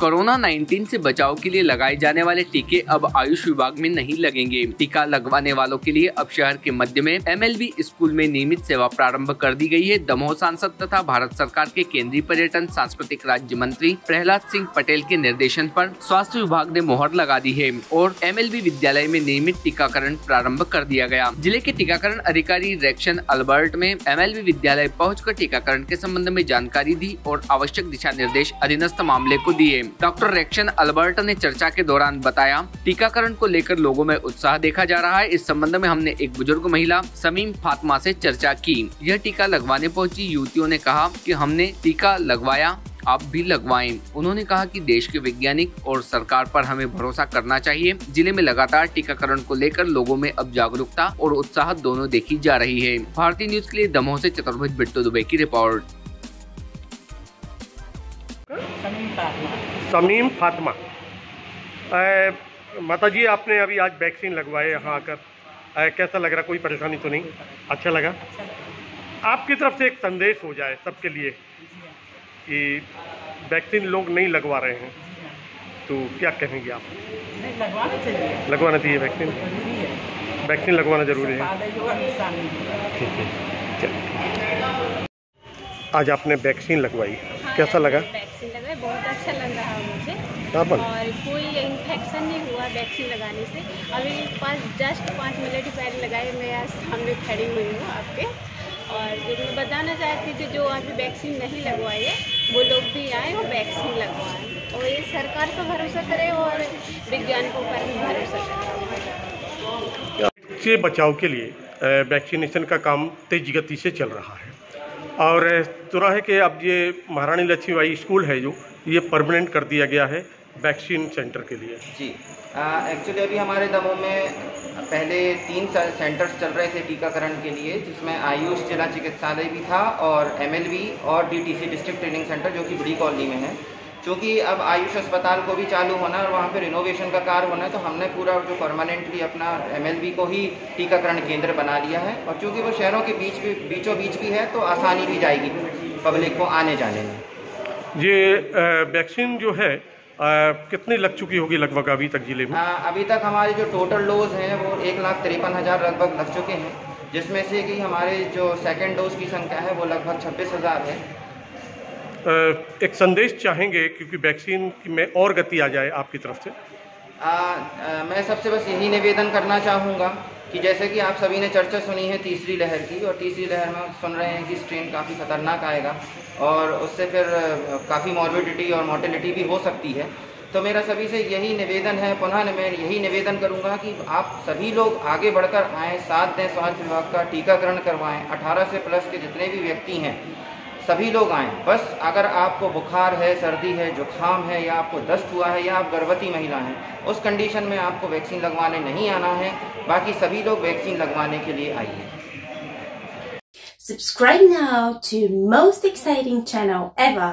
Corona 19 से बचाव के लिए लगाए जाने वाले टीके अब आयुष विभाग में नहीं लगेंगे। टीका लगवाने वालों के लिए अब शहर के मध्य में एमएलबी स्कूल में नियमित सेवा प्रारंभ कर दी गई है। दमोह सांसद तथा भारत सरकार के केंद्रीय पर्यटन, सांस्कृतिक राज्य मंत्री प्रहलाद सिंह पटेल के निर्देशन पर स्वास्थ्य विभाग ने मोहर लगा दी है और एमएलबी विद्यालय में नियमित टीकाकरण प्रारंभ कर दिया गया। ज़िले के टीकाकरण अधिकारी रेक्शन अल्बर्ट में एम विद्यालय पहुँच टीकाकरण के संबंध में जानकारी दी और आवश्यक दिशा निर्देश अधीनस्थ मामले को दिए। डॉक्टर रेक्शन अल्बर्ट ने चर्चा के दौरान बताया, टीकाकरण को लेकर लोगों में उत्साह देखा जा रहा है। इस संबंध में हमने एक बुज़ुर्ग महिला, समीम फातिमा से चर्चा की। यह टीका लगवाने पहुँची युवतियों ने कहा कि हमने टीका लगवाया, आप भी लगवाएँ। उन्होंने कहा कि देश के वैज्ञानिक और सरकार पर हमें भरोसा करना चाहिए। ज़िले में लगातार टीकाकरण को लेकर लोगों में अब जागरूकता और उत्साह दोनों देखी जा रही है। भारतीय न्यूज़ के लिए दमोह से चतुर्भुज बिट्टू दुबे की रिपोर्ट। समीम फातिमा। माता जी आपने अभी आज वैक्सीन लगवाए यहाँ आकर कैसा लग रहा? कोई परेशानी तो नहीं? अच्छा लगा? आपकी तरफ़ से एक संदेश हो जाए सबके लिए कि वैक्सीन लोग नहीं लगवा रहे हैं। तो क्या कहेंगे आप? लगवाना चाहिए। लगवाना चाहिए वैक्सीन वैक्सीन लगवाना ज़रूरी है। ठीक है आज आपने वैक्सीन लगवाई। कैसा लगा? बहुत अच्छा लग रहा है मुझे। और कोई इन्फेक्शन नहीं हुआ वैक्सीन लगाने से। अभी पाँच जस्ट पाँच मिनट ही पहले लगाए मैं आज सामने खड़ी हुई हूँ आपके। और जो मैं बताना चाहती थी जो अभी वैक्सीन नहीं लगवाई है वो लोग भी आए और वैक्सीन लगवाएँ। और ये सरकार पर भरोसा करें और वैज्ञानिकों पर भी भरोसा करें। से बचाव के लिए वैक्सीनेशन का काम तेज़ी गति से चल रहा है। और चौराहे कि अब ये महारानी लक्ष्मीबाई स्कूल है जो, ये परमानेंट कर दिया गया है वैक्सीन सेंटर के लिए। जी। एक्चुअली अभी हमारे दमोह में पहले तीन सेंटर्स चल रहे थे टीकाकरण के लिए, जिसमें आयुष, जिला चिकित्सालय भी था और एमएलवी और डीटीसी डिस्ट्रिक्ट ट्रेनिंग सेंटर जो कि बड़ी कॉलोनी में है। क्योंकि अब आयुष अस्पताल को भी चालू होना है और वहाँ पे रिनोवेशन का कार्य होना है तो हमने पूरा जो परमानेंटली अपना एमएलबी को ही टीकाकरण केंद्र बना लिया है। और चूँकि वो शहरों के बीच भी बीचों बीच भी है तो आसानी भी जाएगी पब्लिक को आने जाने में। ये वैक्सीन जो है आ, कितनी लग चुकी होगी लगभग अभी तक ज़िले में? आ, अभी तक हमारे जो टोटल डोज हैं वो एक लाख तिरपन हज़ार लगभग लग चुके हैं जिसमें से कि हमारे जो सेकेंड डोज की संख्या है वो लगभग छब्बीस हज़ार है। एक संदेश चाहेंगे क्योंकि वैक्सीन में और गति आ जाए आपकी तरफ़ से? आ, आ, मैं सबसे बस यही निवेदन करना चाहूँगा कि जैसे कि आप सभी ने चर्चा सुनी है तीसरी लहर की और तीसरी लहर में सुन रहे हैं कि स्ट्रेन काफ़ी ख़तरनाक आएगा और उससे फिर काफ़ी मॉर्बिडिटी और मोर्टेलिटी भी हो सकती है। तो मेरा सभी से यही निवेदन है, पुनः मैं यही निवेदन करूँगा कि आप सभी लोग आगे बढ़कर आएँ, साथ दें, स्वास्थ्य विभाग का टीकाकरण करवाएँ। 18 से प्लस के जितने भी व्यक्ति हैं, सभी लोग आएँ। बस अगर आपको बुखार है, सर्दी है, जुकाम है, या आपको दस्त हुआ है, या आप गर्भवती महिला हैं, उस कंडीशन में आपको वैक्सीन लगवाने नहीं आना है। बाकी सभी लोग वैक्सीन लगवाने के लिए आइए। Subscribe now to most exciting channel ever.